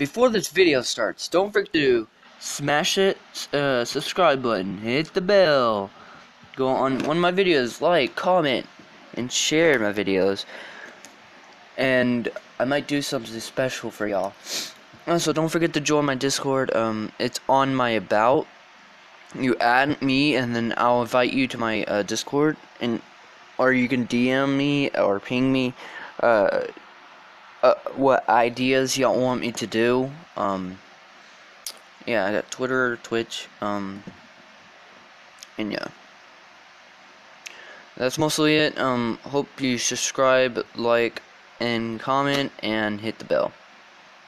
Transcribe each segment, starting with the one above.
before this video starts, don't forget to smash it, uh, subscribe button, hit the bell, go on one of my videos, like, comment, and share my videos. And I might do something special for y'all. Also, don't forget to join my Discord. Um, it's on my about. You add me, and then I'll invite you to my uh, Discord, and or you can DM me or ping me. Uh, uh, what ideas y'all want me to do. Um, yeah, I got Twitter, Twitch, um, and yeah. That's mostly it. Um, hope you subscribe, like, and comment, and hit the bell.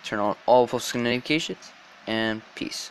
Turn on all post notifications, and peace.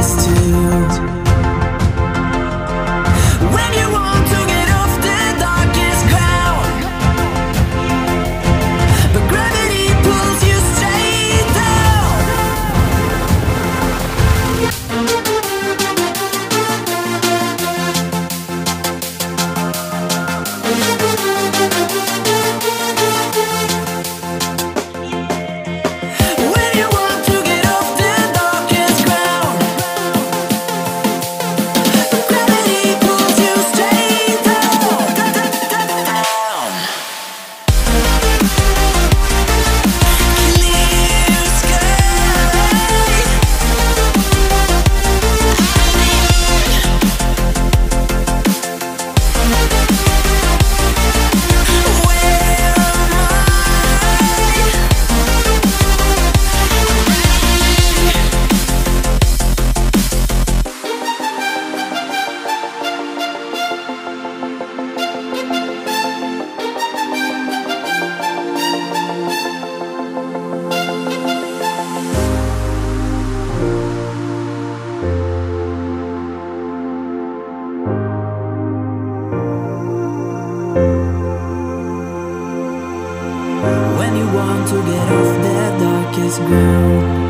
this ground.